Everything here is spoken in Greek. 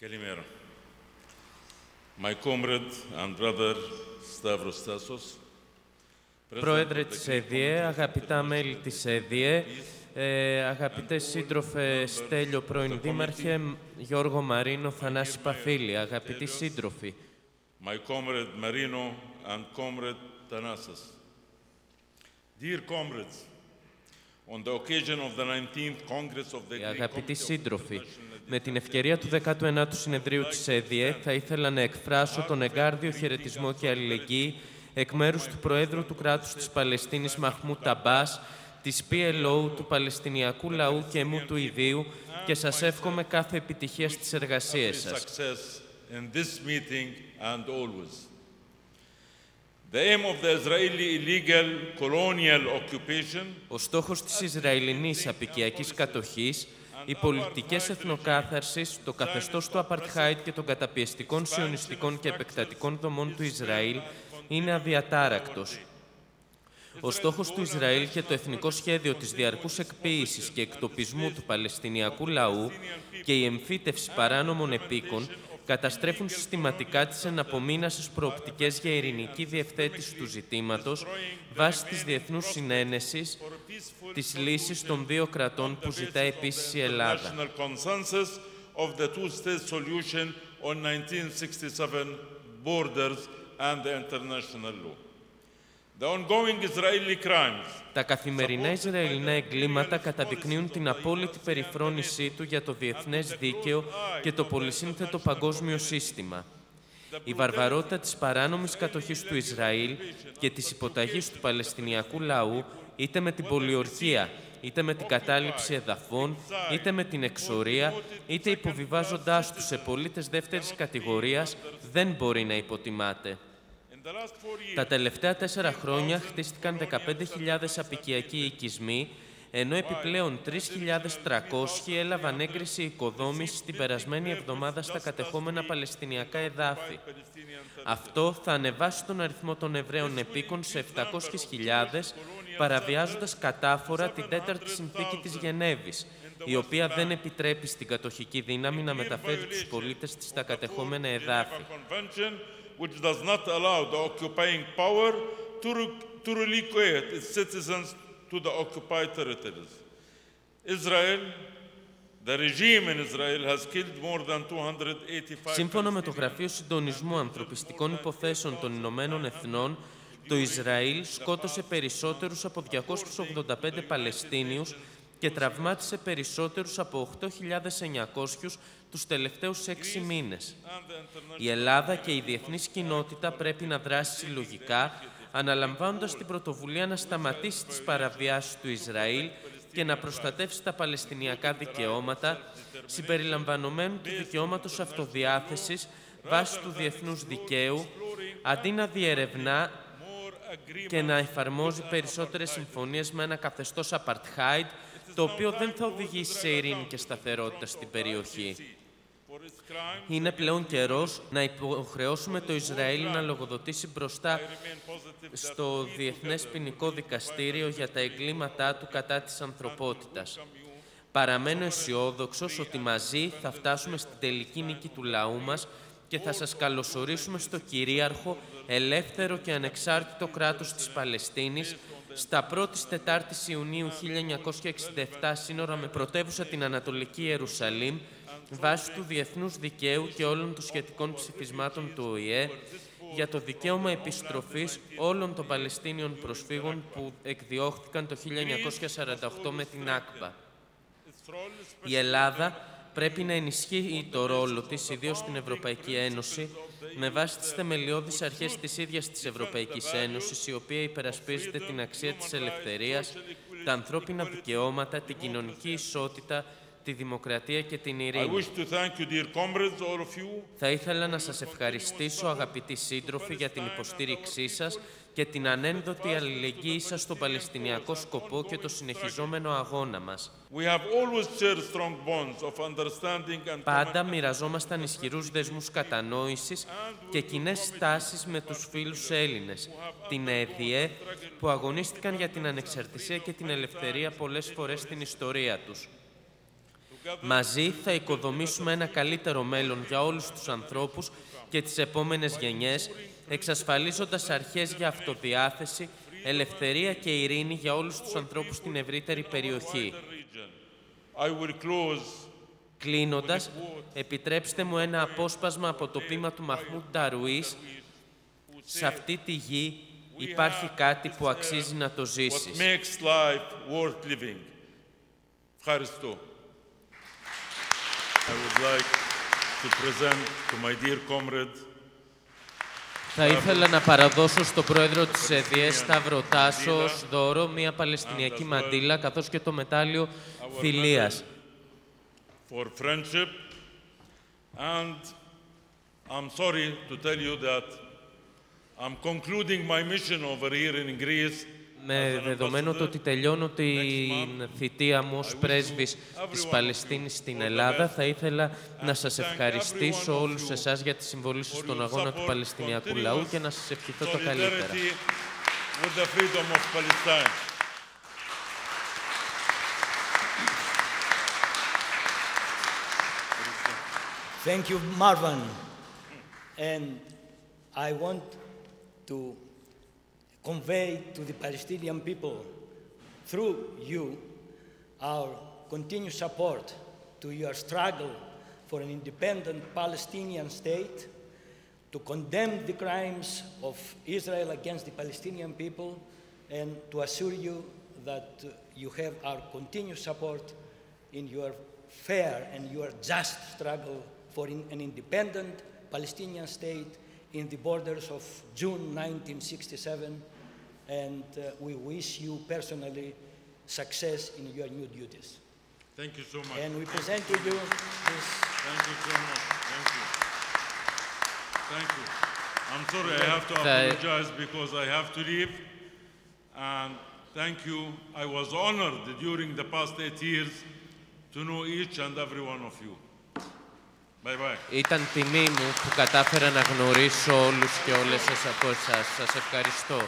Kalimera. My comrade and brother Stavros Tassos, Πρόεδρε της ΕΔΙΕ, αγαπητά μέλη της ΕΔΙΕ, ε, αγαπητέ σύντροφε Στέλιο πρώην Δήμαρχε, Γιώργο Μαρίνο, Θανάση Παφίλη, αγαπητοί σύντροφοι, my comrade Marino and comrade Thanasis. Dear comrades, αγαπητοί Committee of σύντροφοι, International με την ευκαιρία του 19ου Συνεδρίου της ΕΔΙΕ θα ήθελα να εκφράσω τον εγκάρδιο χαιρετισμό και αλληλεγγύη εκ μέρους του Προέδρου του κράτους της Παλαιστίνης Μαχμού Ταμπάς, της PLO, του Παλαιστινιακού λαού και μου του ιδίου και σας εύχομαι κάθε επιτυχία στις εργασίες σας. The aim of the Israeli illegal colonial occupation Ο στόχος της Ισραηλινής απικιακής κατοχής, οι πολιτικές εθνοκάθαρσης, το καθεστώς του Απαρτχάιτ και των καταπιεστικών σιωνιστικών και επεκτατικών δομών του Ισραήλ είναι αδιατάρακτος. Ο στόχος του Ισραήλ και το εθνικό σχέδιο της διαρκούς εκποίησης και εκτοπισμού του Παλαιστινιακού λαού και η εμφύτευση παράνομων επίκων καταστρέφουν συστηματικά τις εναπομείνασες προοπτικές για ειρηνική διευθέτηση του ζητήματος βάσει της διεθνούς συνένεσης της λύσης των δύο κρατών που ζητά επίσης η Ελλάδα. national consensus of the two-state solution on 1967 borders and the international law. The ongoing Israeli crimes Τα καθημερινά Ισραηλινά εγκλήματα καταδεικνύουν την απόλυτη περιφρόνησή του για το διεθνές δίκαιο και το πολυσύνθετο παγκόσμιο σύστημα. Η βαρβαρότητα της παράνομης κατοχής του Ισραήλ και της υποταγής του Παλαιστινιακού λαού, είτε με την πολιορκία, είτε με την κατάληψη εδαφών, είτε με την εξορία, είτε υποβιβάζοντάς τους σε πολίτες δεύτερης κατηγορίας, δεν μπορεί να υποτιμάται. Τα τελευταία τέσσερα χρόνια χτίστηκαν 15.000 απικιακοί οικισμοί, ενώ επιπλέον 3.300 έλαβαν έγκριση οικοδόμηση την περασμένη εβδομάδα στα κατεχόμενα Παλαιστινιακά εδάφη. Αυτό θα ανεβάσει τον αριθμό των Εβραίων επίκων σε 700.000, παραβιάζοντας κατάφορα την τέταρτη συνθήκη της Γενέβης, η οποία δεν επιτρέπει στην κατοχική δύναμη να μεταφέρει τους πολίτες της στα κατεχόμενα εδάφη. Convention, which does not allow the occupying power to, re- to relocate its citizens to the occupied territories. Israel, the regime in Israel has killed more than 285 Σύμφωνα με το Γραφείο Συντονισμού Ανθρωπιστικών Υποθέσεων των Ηνωμένων Εθνών, το Ισραήλ σκότωσε περισσότερους από 285 Παλαιστίνιους και τραυμάτισε περισσότερους από 8.900 τους τελευταίους έξι μήνες. Η Ελλάδα και η διεθνής κοινότητα πρέπει να δράσει συλλογικά, αναλαμβάνοντας την πρωτοβουλία να σταματήσει τις παραβιάσεις του Ισραήλ και να προστατεύσει τα παλαιστινιακά δικαιώματα, συμπεριλαμβανομένου του δικαιώματος αυτοδιάθεσης βάσει του διεθνούς δικαίου, αντί να διερευνά και να εφαρμόζει περισσότερες συμφωνίες με ένα καθεστώς apartheid, το οποίο δεν θα οδηγήσει σε ειρήνη και σταθερότητα στην περιοχή. Είναι πλέον καιρός να υποχρεώσουμε το Ισραήλ να λογοδοτήσει μπροστά στο Διεθνές Ποινικό Δικαστήριο για τα εγκλήματά του κατά της ανθρωπότητας. Παραμένω αισιόδοξος ότι μαζί θα φτάσουμε στην τελική νίκη του λαού μας και θα σας καλωσορίσουμε στο κυρίαρχο, ελεύθερο και ανεξάρτητο κράτος της Παλαιστίνης στα 1η 4η Ιουνίου 1967 σύνορα με πρωτεύουσα την Ανατολική Ιερουσαλήμ βάσει του διεθνούς δικαίου και όλων των σχετικών ψηφισμάτων του ΟΗΕ για το δικαίωμα επιστροφής όλων των Παλαιστίνιων προσφύγων που εκδιώχθηκαν το 1948 με την ΑΚΠΑ. Η Ελλάδα πρέπει να ενισχύει το ρόλο της, ιδίως στην Ευρωπαϊκή Ένωση, με βάση τις θεμελιώδεις αρχές της ίδιας της Ευρωπαϊκής Ένωσης, η οποία υπερασπίζεται την αξία της ελευθερίας, τα ανθρώπινα δικαιώματα, την κοινωνική ισότητα, τη δημοκρατία και την I ειρήνη. wish to thank you, dear comrades, all of you, Θα ήθελα να σας ευχαριστήσω, αγαπητοί σύντροφοι, για την υποστήριξή σας και την ανένδοτη αλληλεγγύη σας στον Παλαιστινιακό σκοπό και το συνεχιζόμενο αγώνα μας. we have always shared strong bonds of understanding and Πάντα μοιραζόμασταν ισχυρούς δεσμούς κατανόησης και κοινέ στάσεις με τους φίλους Έλληνες, την ΕΔΙΕ, που αγωνίστηκαν για την ανεξαρτησία και την ελευθερία πολλές φορές στην ιστορία τους. Μαζί θα οικοδομήσουμε ένα καλύτερο μέλλον για όλους τους ανθρώπους και τις επόμενες γενιές, εξασφαλίζοντας αρχές για αυτοδιάθεση, ελευθερία και ειρήνη για όλους τους ανθρώπους στην ευρύτερη περιοχή. I will close Κλείνοντας, επιτρέψτε μου ένα απόσπασμα από το πείμα του Μαχμούντ Νταρουής «Σε αυτή τη γη υπάρχει κάτι που αξίζει να το what ζήσεις». makes life worth living; Ευχαριστώ. I would like to present to my dear comrade Θα ήθελα να παραδώσω στον πρόεδρο της ΕΔΙΕ, Σταύρο Τάσος, δώρο μια Παλαιστινιακή μαντήλα, καθώς και το μετάλλιο φιλίας. for friendship. And I'm sorry to tell you that I'm concluding my mission over here in Greece. Με δεδομένο το ότι τελειώνω την θητεία μου ως πρέσβης της Παλαιστίνης στην Ελλάδα, θα ήθελα να σας ευχαριστήσω όλους εσάς για τη συμβολή σας στον αγώνα του Παλαιστινιακού λαού και να σας ευχηθώ το καλύτερα. Solidarity with the freedom of Palestine. Thank you, Marwan. And I want to convey to the Palestinian people, through you, our continued support to your struggle for an independent Palestinian state, to condemn the crimes of Israel against the Palestinian people, and to assure you that uh, you have our continued support in your fair and your just struggle for an independent Palestinian state in the borders of June 1967. And uh, we wish you personally success in your new duties. Thank you so much. And we present to you this. Thank you so much. Thank you. Thank you. I'm sorry, I have to apologize because I have to leave. And thank you. I was honored during the past eight years to know each and every one of you. Bye bye. Ήταν τιμή μου που κατάφερα να γνωρίσω όλους και όλες σας από εσάς. Σας ευχαριστώ.